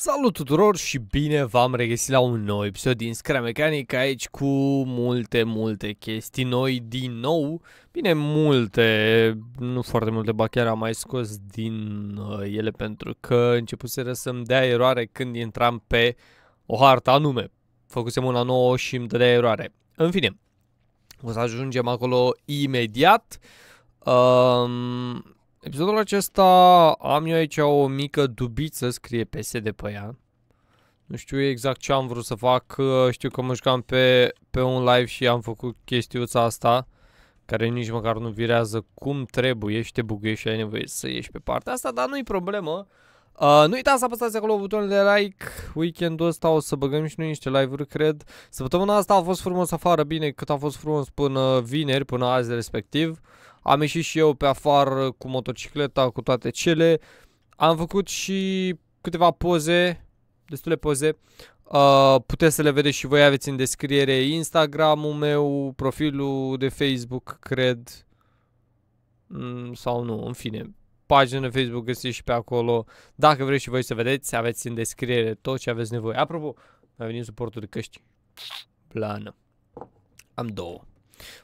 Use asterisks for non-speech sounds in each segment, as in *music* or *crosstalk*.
Salut tuturor și bine v-am regăsit la un nou episod din Screa Mechanic aici cu multe, multe chestii noi din nou. Bine, multe, nu foarte multe, ba chiar am mai scos din uh, ele pentru că începuseră să-mi dea eroare când intram pe o hartă anume. Făcusem una nouă și îmi dădea eroare. În fine, o să ajungem acolo imediat. Um, Episodul acesta am eu aici o mică dubiță, scrie PSD pe ea. Nu știu exact ce am vrut să fac, știu că mă jucam pe, pe un live și am făcut chestiuța asta, care nici măcar nu virează cum trebuie și te buguiești și ai nevoie să ieși pe partea asta, dar nu-i problemă. Uh, nu uitați să apăsați acolo butonul de like, weekendul ăsta o să băgăm și noi niște live-uri, cred. Săptămâna asta a fost frumos afară, bine cât a fost frumos până vineri, până azi respectiv. Am ieșit și eu pe afară cu motocicleta, cu toate cele. Am făcut și câteva poze, destule poze. Uh, puteți să le vedeți și voi, aveți în descriere Instagramul meu, profilul de Facebook, cred. Mm, sau nu, în fine. Pagina de Facebook găsiți și pe acolo. Dacă vreți și voi să vedeți, aveți în descriere tot ce aveți nevoie. Apropo, a venit suportul de căști. Plană. Am două.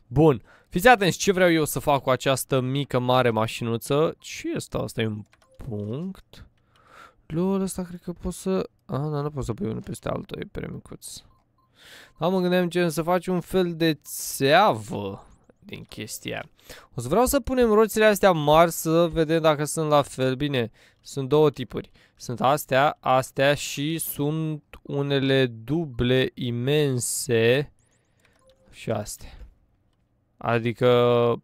Bun. Fiți atenți ce vreau eu să fac cu această mică mare mașinuță. Ce este asta? e un punct. Lol, ăsta cred că pot să... A, da, nu pot să pui unul peste altul, e prea micuț. Da, mă gândeam ce să faci un fel de țeavă din chestia. O să vreau să punem roțile astea mari să vedem dacă sunt la fel. Bine, sunt două tipuri. Sunt astea, astea și sunt unele duble imense și astea. Adică...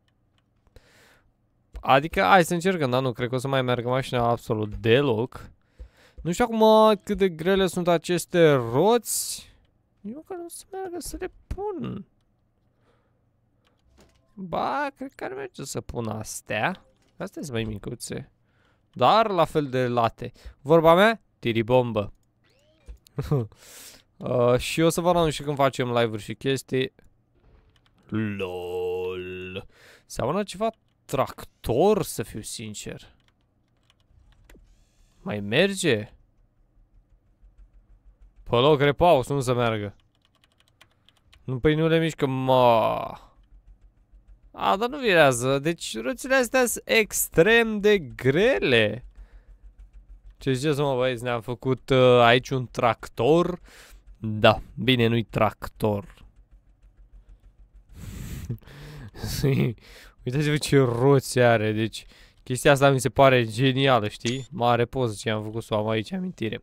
Adică, hai să încercăm, dar nu, cred că o să mai meargă mașina absolut deloc. Nu știu acum cât de grele sunt aceste roți. Eu că nu să meargă să le pun. Ba, cred că ar merge să pun astea. Astea sunt mai micuțe. Dar la fel de late. Vorba mea? Tiribombă. *laughs* uh, și o să vă anunț și când facem live-uri și chestii. LOL. Seamănă ceva tractor, să fiu sincer. Mai merge? Pe loc repaus, nu să meargă. Nu, păi nu le mișcă, mă. A, dar nu virează. Deci roțile astea sunt extrem de grele. Ce ziceți, mă, băieți, ne-am făcut uh, aici un tractor. Da, bine, nu-i tractor. *laughs* *laughs* Uitați-vă ce roți are, deci chestia asta mi se pare genială, știi? Mare poză ce am făcut să o am aici, amintire.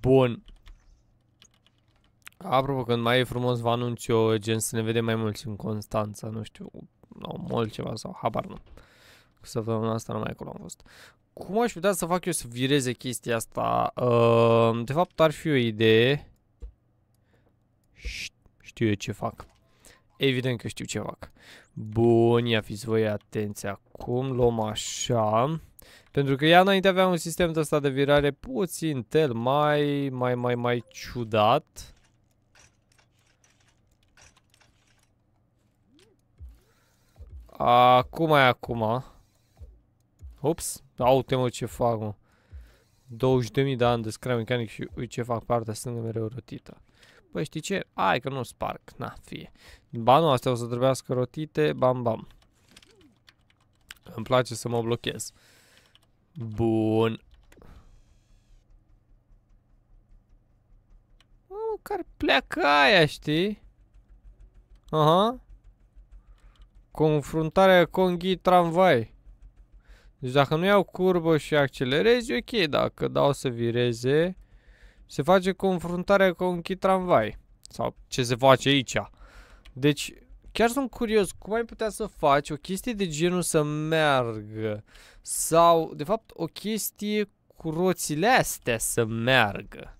Bun. Apropo, când mai e frumos, vă anunț eu, gen, să ne vedem mai mulți în Constanța, nu știu, nu, mult ceva sau habar nu. Săptămâna asta numai acolo am fost. Cum aș putea să fac eu să vireze chestia asta? Uh, de fapt, ar fi o idee. Știu eu ce fac. Evident că știu ce fac. Bun, ia fiți voi atenți acum, luăm așa. Pentru că ea înainte avea un sistem de ăsta de virare puțin tel, mai, mai, mai, mai ciudat. Acum e acum. Ups, uite mă ce fac mă. 20.000 de ani de scrum mecanic și uite ce fac partea stângă mereu rotită. Păi știi ce? Hai că nu sparg. Na, fie. Ba nu, astea o să trebuiască rotite. Bam, bam. Îmi place să mă blochez. Bun. Oh, care pleacă aia, știi? Aha. Confruntarea Congi tramvai. Deci dacă nu iau curbă și accelerezi, ok. Dacă dau să vireze, se face confruntarea cu un tramvai. Sau ce se face aici. Deci, chiar sunt curios, cum ai putea să faci o chestie de genul să meargă? Sau, de fapt, o chestie cu roțile astea să meargă?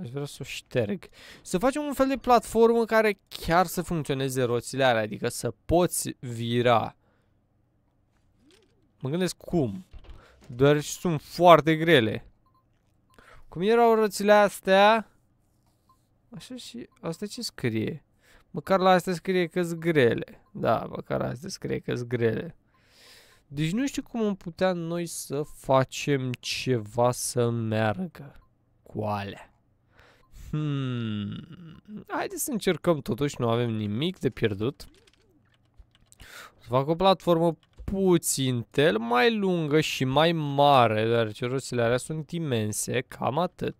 Aș vrea să o șterg. Să facem un fel de platformă care chiar să funcționeze roțile alea, adică să poți vira. Mă gândesc cum. Doar sunt foarte grele. Cum erau roțile astea? Așa și... Asta ce scrie? Măcar la astea scrie că grele. Da, măcar astea scrie că grele. Deci nu știu cum am putea noi să facem ceva să meargă cu alea. Hmm. Haideți să încercăm totuși, nu avem nimic de pierdut. Să fac o platformă puțin tel mai lungă și mai mare, deoarece roțile alea sunt imense, cam atât.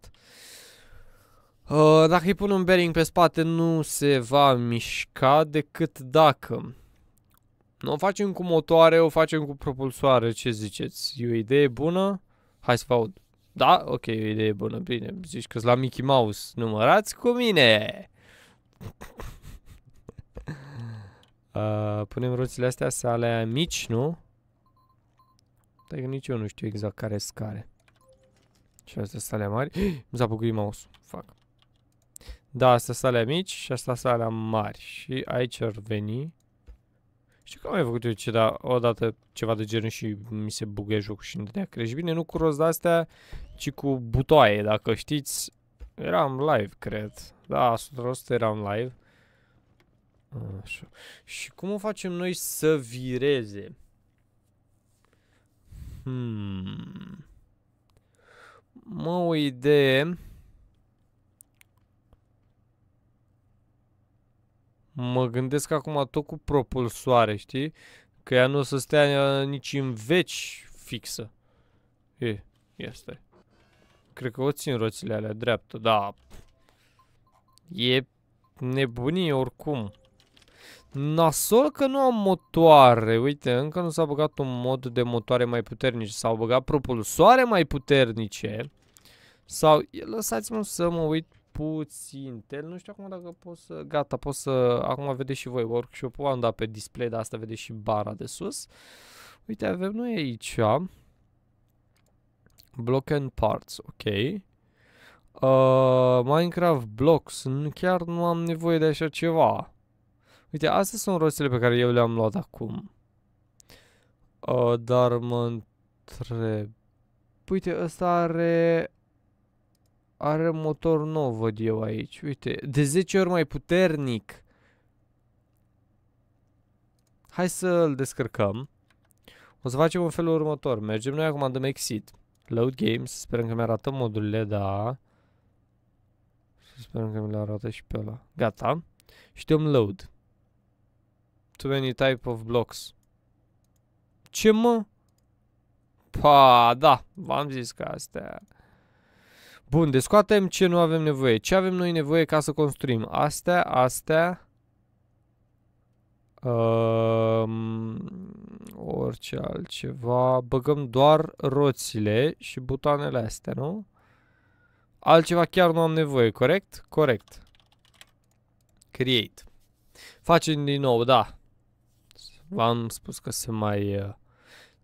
Uh, dacă îi pun un bearing pe spate, nu se va mișca decât dacă nu o facem cu motoare, o facem cu propulsoare, ce ziceți? E o idee bună? Hai să vă aud. Da? Ok, e o idee bună, bine. Zici că la Mickey Mouse. Numărați cu mine! Uh, punem roțile astea să alea mici, nu? Dar că nici eu nu știu exact care sunt care. Și astea sunt alea mari. *gasps* Mi s-a bucurit mouse. Fac. Da, astea sunt alea mici și astea sunt alea mari. Și aici ar veni. Știi că am mai făcut eu ce, da, odată ceva de genul și mi se buguie jocul și nu dădea crești. Bine, nu cu rost de-astea, ci cu butoaie, dacă știți. Eram live, cred. Da, 100% eram live. Așa. Și cum o facem noi să vireze? Hmm. Mă, o idee... Mă gândesc acum tot cu propulsoare, știi? Că ea nu o să stea nici în veci fixă. E, este. Cred că o țin roțile alea dreaptă, da. E nebunie oricum. Nasol că nu am motoare. Uite, încă nu s-a băgat un mod de motoare mai puternice. S-au băgat propulsoare mai puternice. Sau, lăsați-mă să mă uit puțin tel. Nu știu acum dacă pot să... Gata, pot să... Acum vedeți și voi workshop-ul. Am dat pe display, dar asta vedeți și bara de sus. Uite, avem noi aici... Block and parts, ok. Uh, Minecraft blocks, chiar nu am nevoie de așa ceva. Uite, astea sunt roțile pe care eu le-am luat acum. Uh, dar mă întreb... Uite, ăsta are are motor nou, văd eu aici. Uite, de 10 ori mai puternic. Hai să-l descărcăm. O să facem un felul următor. Mergem noi acum, dăm exit. Load games. Sperăm că mi-arată modurile, da. Sperăm că mi le arată și pe ăla. Gata. Și dăm load. Too many type of blocks. Ce mă? Pa, da. V-am zis că astea... Bun, descoatem ce nu avem nevoie. Ce avem noi nevoie ca să construim? Astea, astea. Um, orice altceva. Băgăm doar roțile și butoanele astea, nu? Altceva chiar nu am nevoie, corect? Corect. Create. Facem din nou, da. V-am spus că se mai... Uh,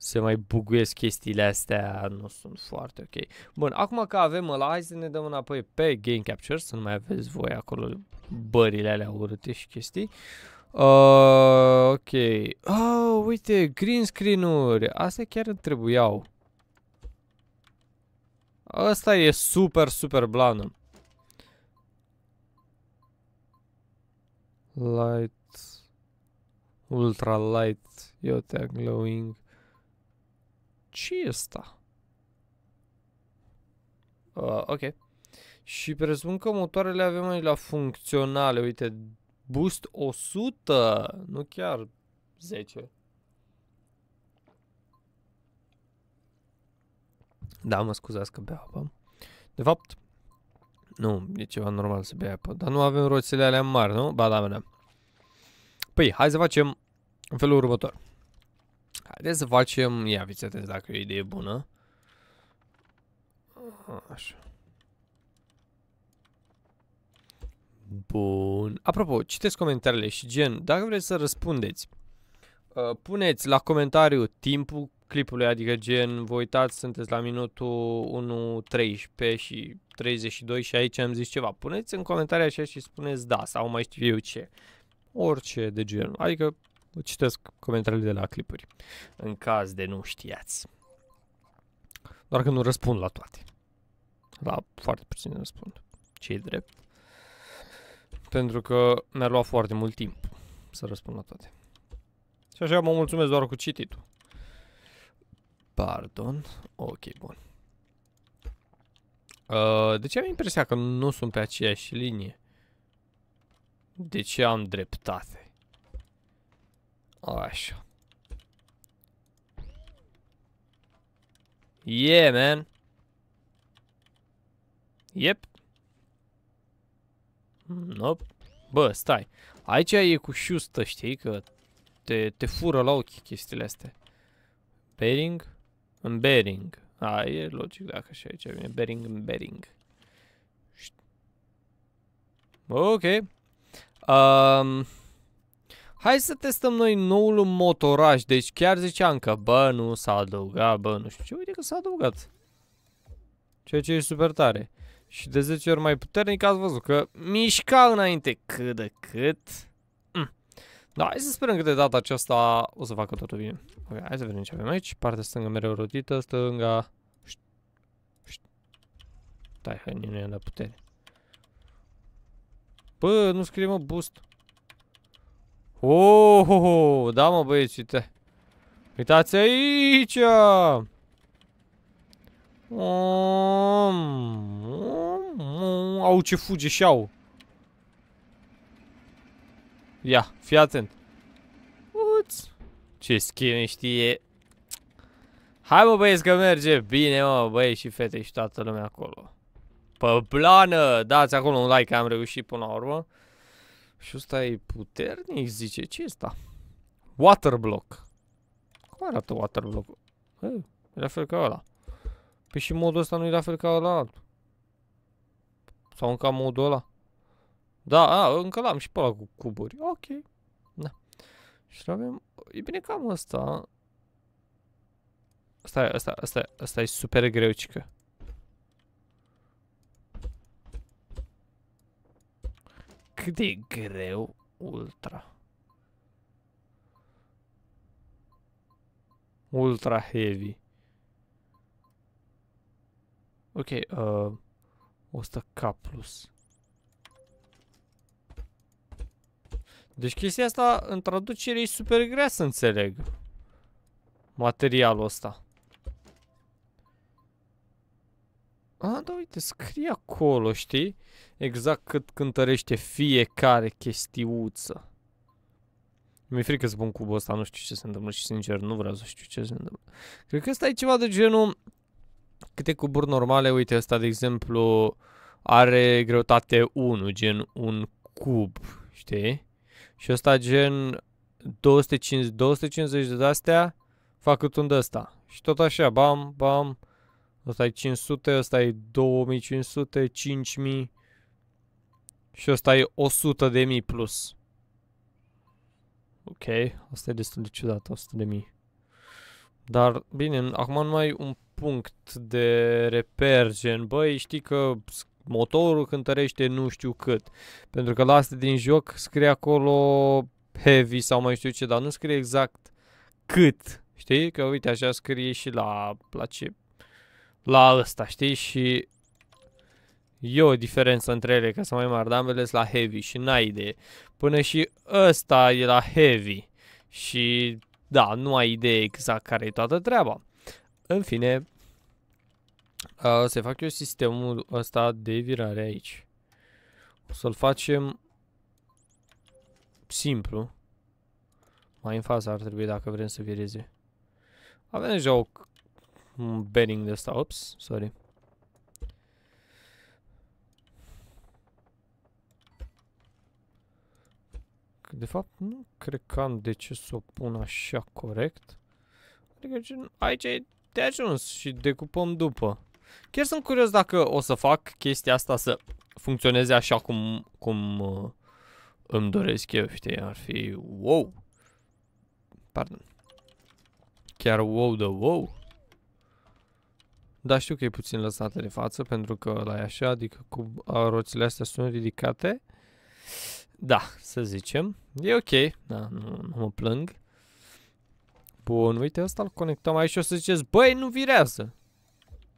se mai buguiesc chestiile astea, nu sunt foarte ok. Bun, acum că avem ăla, hai să ne dăm înapoi pe Game Capture, să nu mai aveți voi acolo bările alea urâte și chestii. Uh, ok. Oh, uite, green screen-uri. Astea chiar îmi trebuiau. Asta e super, super blană. Light. Ultra light. Iute, glowing ce e asta? Uh, ok. Și presupun că motoarele avem aici la funcționale. Uite, boost 100, nu chiar 10. Da, mă scuzați că bea apă. De fapt, nu, e ceva normal să bea apă. Dar nu avem roțile alea mari, nu? Ba da, da. Păi, hai să facem în felul următor. Haideți să facem... Ia, fiți atenți dacă e o idee bună. Așa. Bun. Apropo, citesc comentariile și gen, dacă vreți să răspundeți, uh, puneți la comentariu timpul clipului, adică gen, vă uitați, sunteți la minutul 1.13 și 32 și aici am zis ceva. Puneți în comentarii așa și spuneți da sau mai știu eu ce. Orice de genul. Adică citesc comentariile de la clipuri, în caz de nu știați. Doar că nu răspund la toate. La foarte puțin răspund. ce drept. Pentru că mi-a luat foarte mult timp să răspund la toate. Și așa mă mulțumesc doar cu cititul. Pardon. Ok, bun. Uh, de ce am impresia că nu sunt pe aceeași linie? De ce am dreptate? Așa. Yeah, man. Yep. Nope. Bă, stai. Aici e cu șustă, știi, că te, te fură la ochi chestiile astea. Bearing? În bearing. A, e logic dacă așa aici vine. Bearing în bearing. Ok. Um, hai să testăm noi noul motoraj. Deci chiar ziceam că, bă, nu s-a adăugat, bă, nu știu ce. Uite că s-a adăugat. Ceea ce e super tare. Și de 10 ori mai puternic ați văzut că mișca înainte cât de cât. Mm. Da, hai să sperăm că de data aceasta o să facă totul bine. Ok, hai să vedem ce avem aici. Partea stângă mereu rotită, stânga... Stai, hai, nu i-am dat putere. Bă, nu scrie mă boost. Oh, oh, oh, da mă băieți, uite. Uitați aici! Au ce fuge și au. Ia, fii atent. Uț. Ce schime știe. Hai mă băieți că merge bine mă băieți și fete și toată lumea acolo. Pe plană, dați acolo un like că am reușit până la urmă. Și ăsta e puternic, zice. ce e ăsta? Waterblock. Cum arată waterblock? E la fel ca ăla. Păi și modul ăsta nu e la fel ca ăla altul. Sau încă modul ăla. Da, a, încă l-am și pe ăla cu cuburi. Ok. Da. Și avem... E bine cam ăsta. Asta, asta, asta, asta e super greu, cică. Cât de greu? Ultra. Ultra heavy. Ok, uh, 100k plus. Deci chestia asta în traducere e super grea să înțeleg. Materialul ăsta. A, da, uite, scrie acolo, știi? Exact cât cântărește fiecare chestiuță. Mi-e frică să pun cubul ăsta, nu știu ce se întâmplă și sincer nu vreau să știu ce se întâmplă. Cred că ăsta e ceva de genul câte cuburi normale, uite, ăsta de exemplu are greutate 1, gen un cub, știi? Și ăsta gen 250, 250 de astea fac cât un de ăsta. Și tot așa, bam, bam, ăsta e 500, ăsta e 2500, 5000 și ăsta e 100 de mii plus. Ok, asta e destul de ciudat, 100 de mii. Dar, bine, acum nu mai un punct de reper, gen, băi, știi că motorul cântărește nu știu cât. Pentru că la astea din joc scrie acolo heavy sau mai știu ce, dar nu scrie exact cât. Știi? Că uite așa scrie și la, la ce? La ăsta, știi? Și e o diferență între ele, că sunt mai mari, dar ambele la heavy și n-ai idee. Până și ăsta e la heavy. Și da, nu ai idee exact care e toată treaba. În fine, uh, să fac eu sistemul ăsta de virare aici. O să-l facem simplu. Mai în față ar trebui dacă vrem să vireze. Avem deja o, un bearing de ăsta. Ops, sorry. De fapt, nu cred că am de ce să o pun așa corect. Adică aici e de ajuns și decupăm după. Chiar sunt curios dacă o să fac chestia asta să funcționeze așa cum, cum uh, îmi doresc eu, știi, ar fi wow. Pardon. Chiar wow de wow. Da, știu că e puțin lăsată de față, pentru că la e așa, adică cu roțile astea sunt ridicate. Da, să zicem. E ok, da, nu, nu mă plâng. Bun, uite, ăsta îl conectăm aici și o să ziceți, băi, nu virează.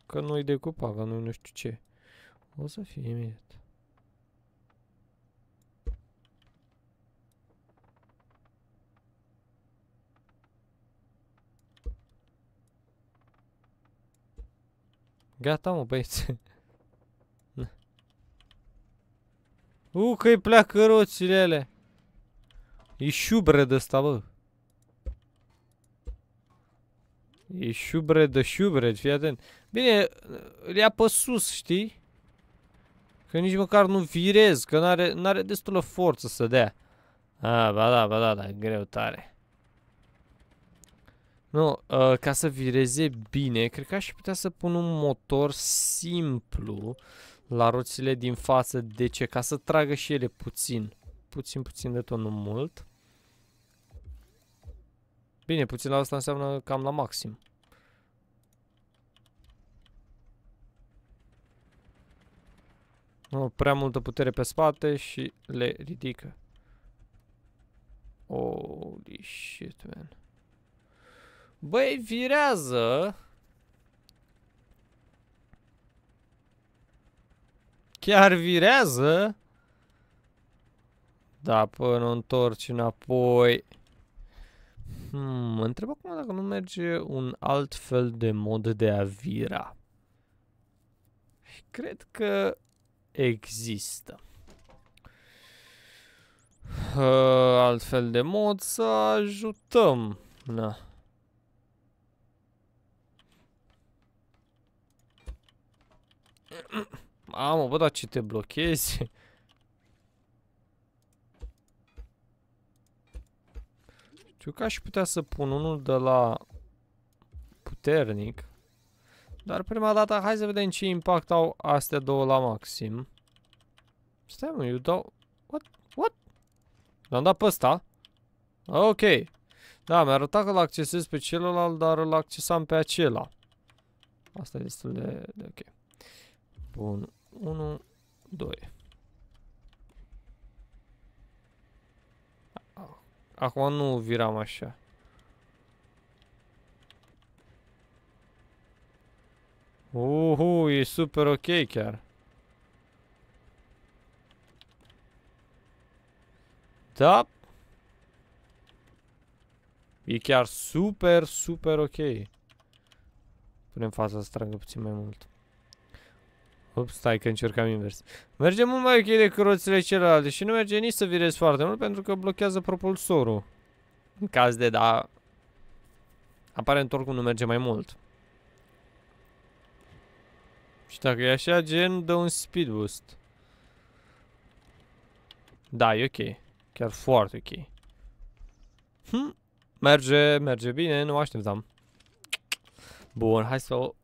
Că nu-i decupa, că nu nu știu ce. O să fie imediat. Gata, mă, băieți. *laughs* U, că-i pleacă roțile alea. E șubre de ăsta, bă. E șubre de șubre, fii atent. Bine, îl ia pe sus, știi? Că nici măcar nu virez, că n-are n -are destulă forță să dea. A, ba da, ba da, da, greu tare. Nu, uh, ca să vireze bine, cred că aș putea să pun un motor simplu la roțile din față. De ce? Ca să tragă și ele puțin. Puțin, puțin de tot, nu mult. Bine, puțin la asta înseamnă cam la maxim. Nu, prea multă putere pe spate și le ridică. Holy shit, man. Băi, virează! Chiar virează? Da, până întorci înapoi. Hmm, mă întreb acum dacă nu merge un alt fel de mod de a vira. Cred că există. Uh, alt fel de mod să ajutăm. Na. Mamă, bă, dar ce te blochezi? Știu că aș putea să pun unul de la puternic. Dar prima dată, hai să vedem ce impact au astea două la maxim. Stai mă, eu dau... What? What? L-am dat pe ăsta? Ok. Da, mi-a arătat că l-accesez pe celălalt, dar îl accesam pe acela. Asta e destul de, de ok. Bun. 1, 2. Acum nu viram așa. Uhu, e super ok chiar. Da. E chiar super, super ok. Punem fața să tragă puțin mai mult. Ups, stai că încercam invers. Merge mult mai ok decât roțile celelalte și nu merge nici să virezi foarte mult pentru că blochează propulsorul. În caz de da... Aparent torcul nu merge mai mult. Și dacă e așa, gen, dă un speed boost. Da, e ok. Chiar foarte ok. Hm, merge, merge bine, nu așteptam. Bun, hai să o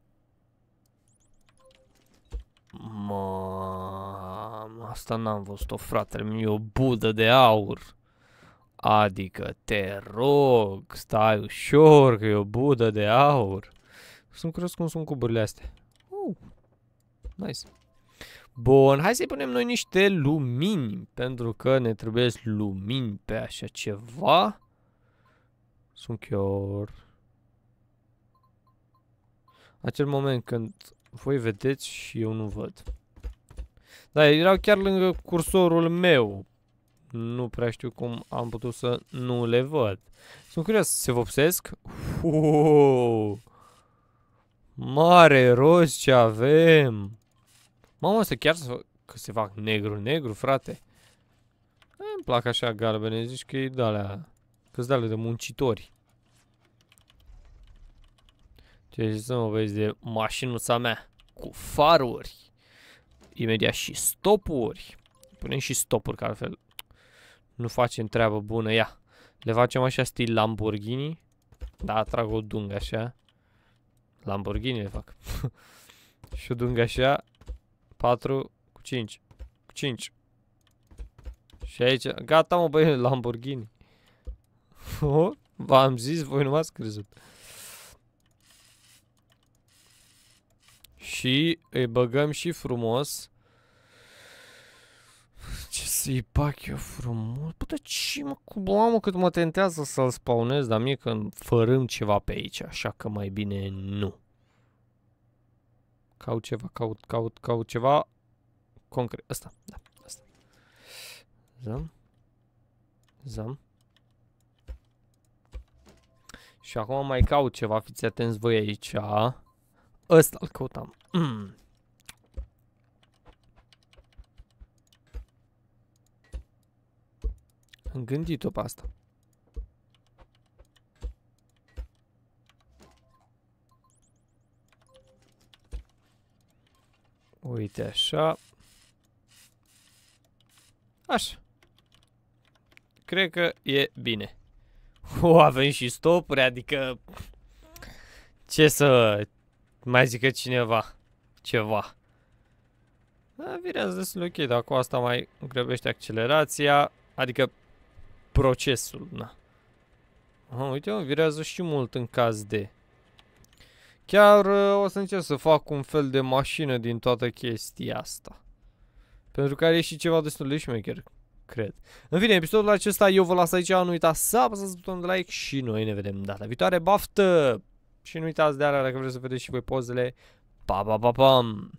Mamă, asta n-am văzut-o, fratele meu, e o budă de aur. Adică, te rog, stai ușor, că e o budă de aur. Sunt curios cum sunt cuburile astea. Uh, nice. Bun, hai să-i punem noi niște lumini, pentru că ne trebuie lumini pe așa ceva. Sunt chiar... Acel moment când voi vedeți și eu nu văd. Da, erau chiar lângă cursorul meu. Nu prea știu cum am putut să nu le văd. Sunt curios, se vopsesc? Uuuu! Mare rost ce avem! Mamă, să chiar să, că se fac negru-negru, frate. Îmi plac așa galbene, zici că e de-alea, că de de muncitori. Ce să mă vezi de mașinuța mea cu faruri. Imediat și stopuri. Punem și stopuri, că altfel nu facem treabă bună. Ia, le facem așa stil Lamborghini. Da, trag o dungă așa. Lamborghini le fac. *laughs* și o dungă așa. 4 cu 5. Cu 5. Și aici, gata mă băi, Lamborghini. *laughs* V-am zis, voi nu m-ați crezut. Și îi băgăm și frumos. Ce să-i bag eu frumos? Bă, dar ce mă, cu mamă cât mă tentează să-l spawnez, dar mie că fărâm ceva pe aici, așa că mai bine nu. Caut ceva, caut, caut, caut ceva concret. Asta, da, asta. Zăm. Zăm. Și acum mai caut ceva, fiți atenți voi aici. Ăsta îl căutam. Mm. Am gândit-o pe asta. Uite așa. Așa. Cred că e bine. O, avem și stopuri, adică... Ce să mai zică cineva? Ceva. Da, virează destul ok, dar cu asta mai grăbește accelerația, adică procesul, na. Aha, uite, mă, virează și mult în caz de... Chiar uh, o să încerc să fac un fel de mașină din toată chestia asta. Pentru că are și ceva destul de șmecher, cred. În fine, episodul acesta eu vă las aici, nu uitați să apăsați butonul de like și noi ne vedem data viitoare. Baftă! Și nu uitați de alea dacă vreți să vedeți și voi pozele. Pa, pa, pa, pam!